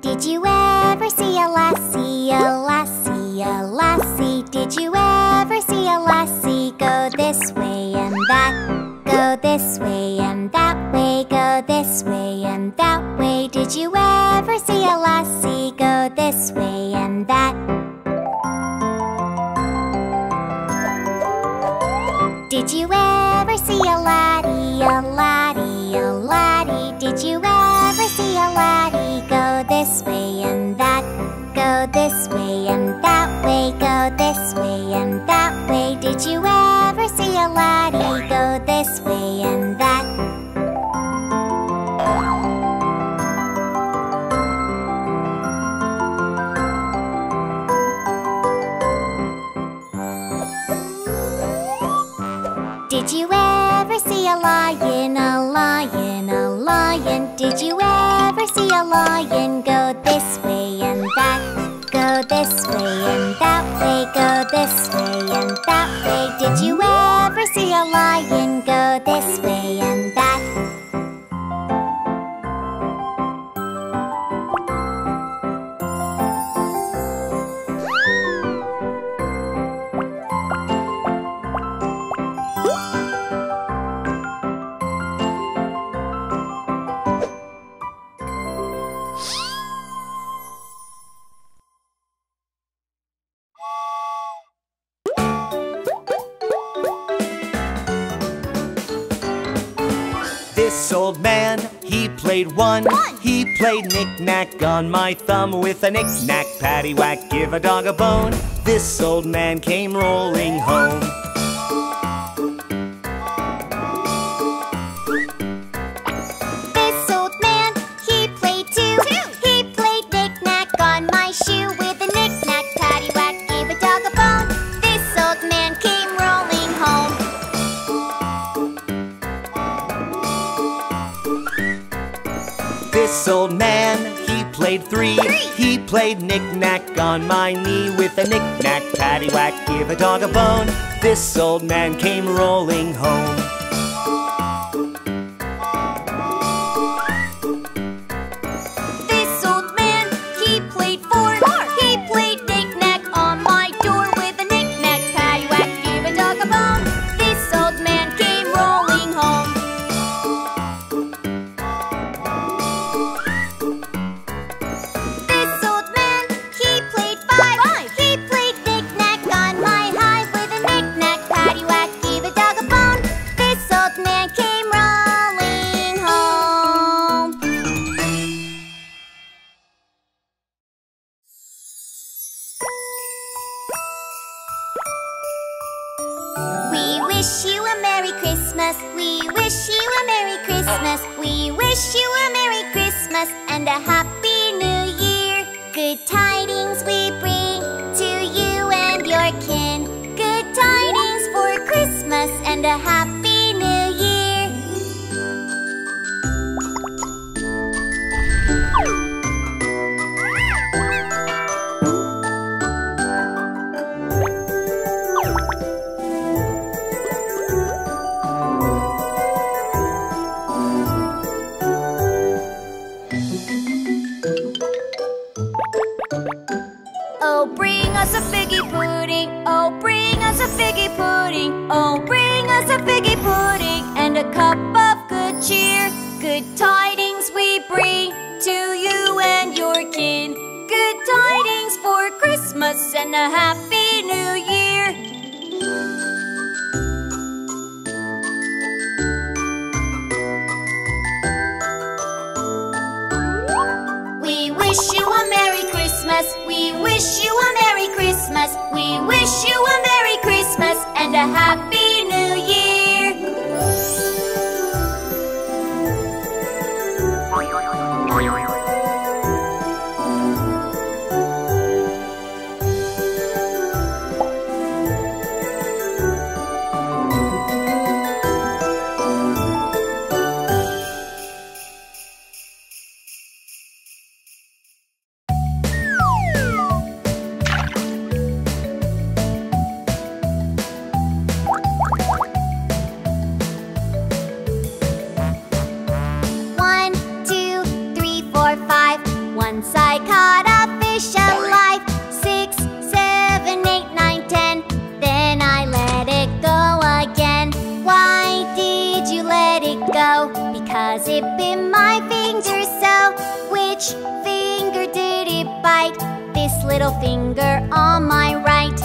Did you ever see a lassie, a lassie, a lassie? Did you ever see a lassie go this way and that? Go this way and that way, go this way and that way. Did you ever see a lassie go this way lion played one. He played knick-knack on my thumb with a knick-knack, paddywhack, give a dog a bone. This old man came rolling home. Played three. He played knick-knack on my knee with a knick-knack, paddywhack, give a dog a bone. This old man came rolling home. And a Happy New Year. Good tidings we bring to you and your kin. Good tidings for Christmas and a Happy cheer. Good tidings we bring to you and your kin. Good tidings for Christmas and a happy new year. We wish you a Merry Christmas. We wish you a Merry Christmas. We wish you a Merry Christmas and a Happy finger on my right.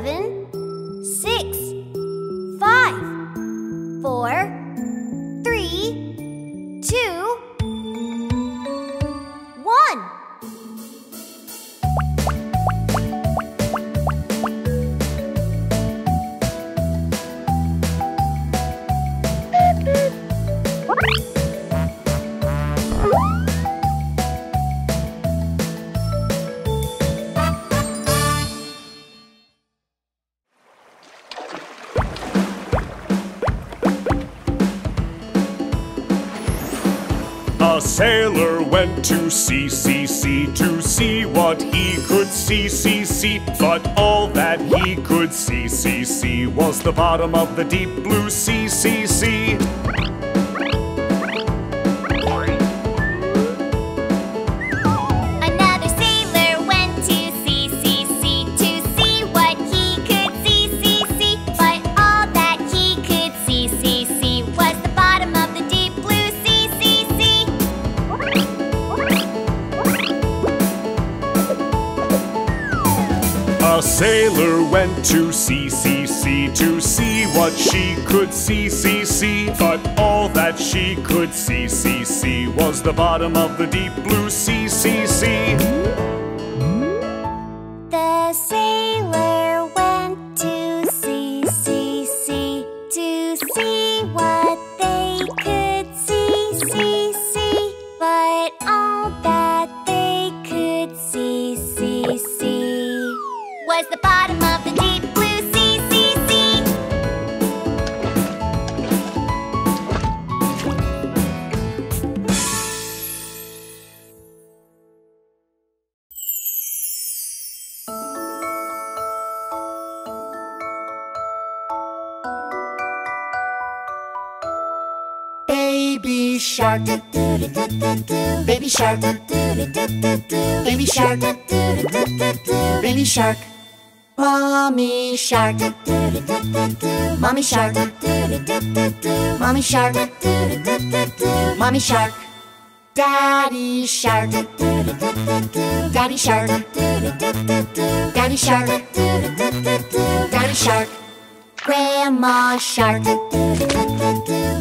Seven, A sailor went to sea, sea, sea to see what he could see, see, see. But all that he could see, see, see was the bottom of the deep blue sea, sea, sea. Sailor went to sea to see what she could see, see, see. But all that she could see, see, see was the bottom of the deep blue sea, sea, sea. The sailor Baby shark. Baby shark. Baby shark. Baby shark. Mommy shark. Mommy shark. Mommy shark. Mommy shark. Daddy shark. Daddy shark. Daddy shark. Daddy shark. Grandma shark,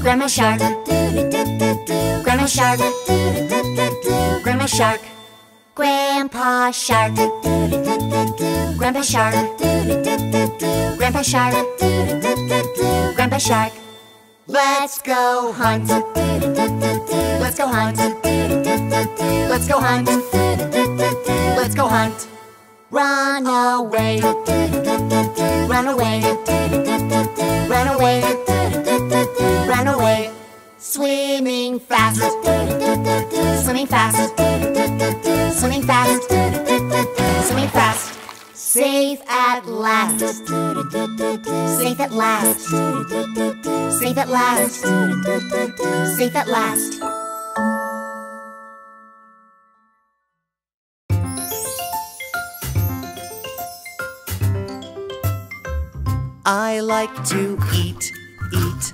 Grandma shark. Grandma shark. Grandma shark. Grandpa shark. Grandpa shark. Grandpa shark. Grandpa shark. Let's go hunt. Let's go hunt. Let's go hunt. Let's go hunt. Run away. Run away. Run away, do. Away. Swimming fast. Swimming fast. Swimming fast. Swimming fast. Safe at last. Safe at last. Safe at last. Safe at last. I like to eat, eat,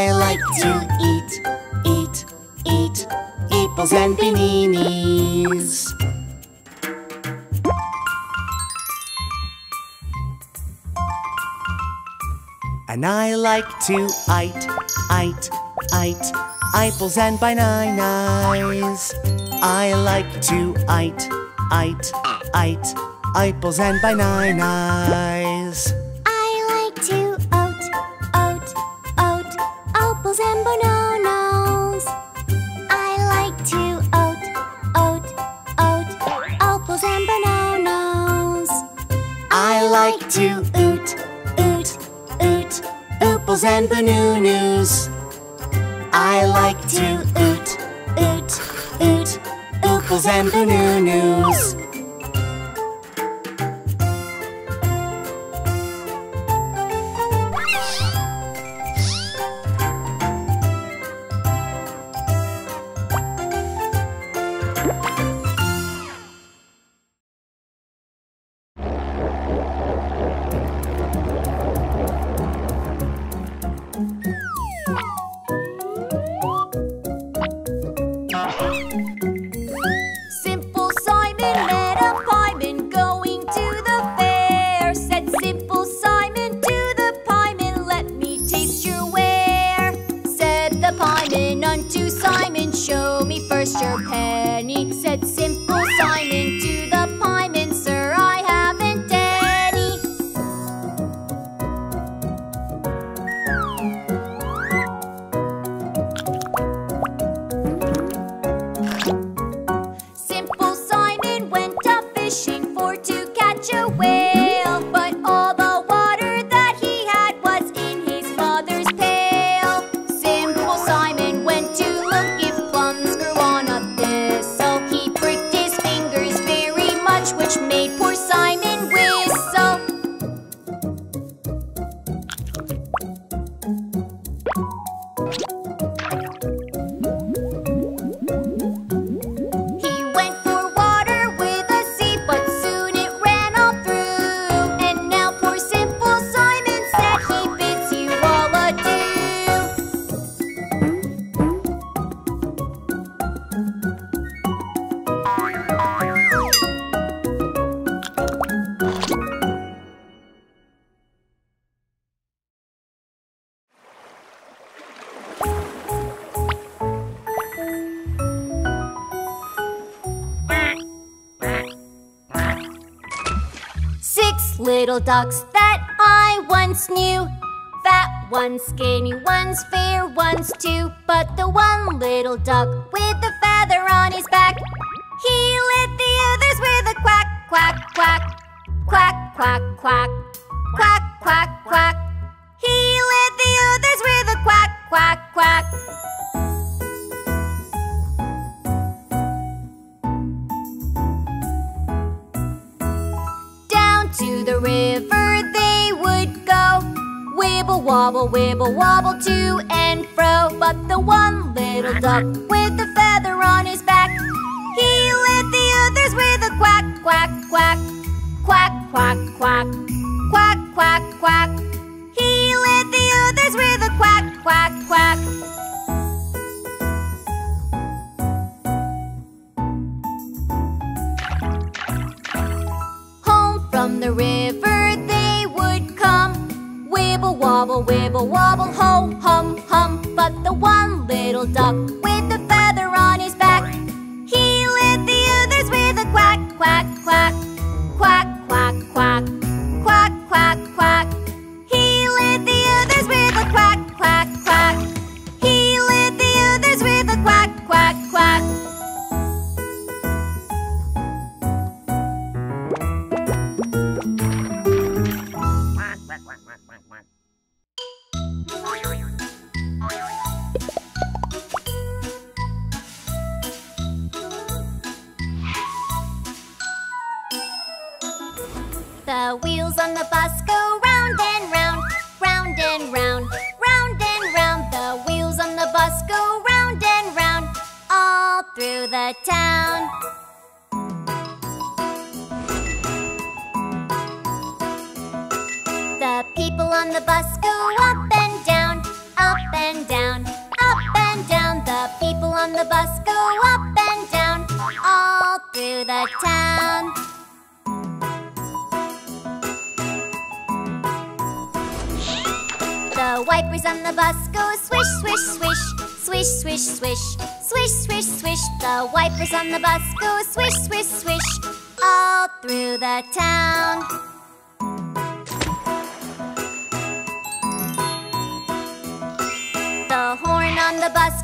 I like to eat, eat, eat apples and paninis. And I like to eat, eat, eat apples and bananas. I like to eat, eat, eat apples and bananas. Like to oot, oot, oot apples and bananas. I like to oot, oot, oot apples and bananas. Little ducks that I once knew. Fat one's skinny, one's fair, one's two. But the one little duck with the feather on his back, he lit the others with a quack, quack, quack. Quack, quack, quack. Quack, quack, quack. He lit the others with a quack, quack, quack. Wibble wobble, wibble wobble to and fro. But the one little duck with the feather on his back, he lit the others with a quack, quack, quack. Quack, quack, quack. Quack, quack, quack. He lit the others with a quack, quack, quack. Home from the river. Wibble wobble, wibble wobble, ho hum hum. But the one little duck with the feather on his back, he lit the others with a quack, quack, quack. Quack, the town. The people on the bus go up and down, up and down, up and down. The people on the bus go up and down, all through the town. The wipers on the bus go swish, swish, swish, swish, swish, swish, swish, swish, swish. The wipers on the bus go swish, swish, swish, all through the town. The horn on the bus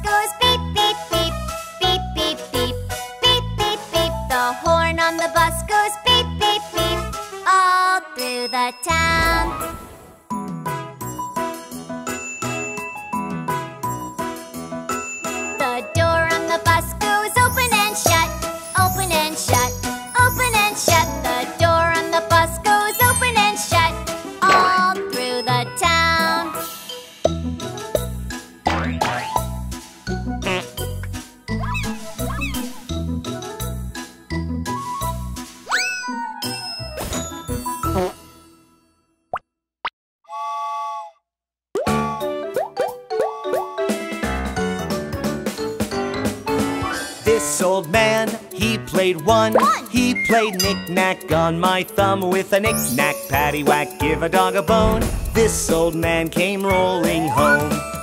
old man, he played one. He played knick-knack on my thumb with a knick-knack, paddywhack, give a dog a bone. This old man came rolling home.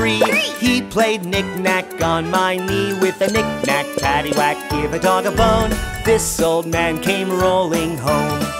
Three. He played knick-knack on my knee with a knick-knack, paddywhack, give a dog a bone. This old man came rolling home.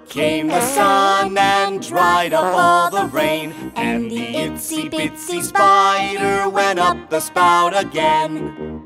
came the sun and dried up all the rain. And the itsy bitsy spider went up the spout again.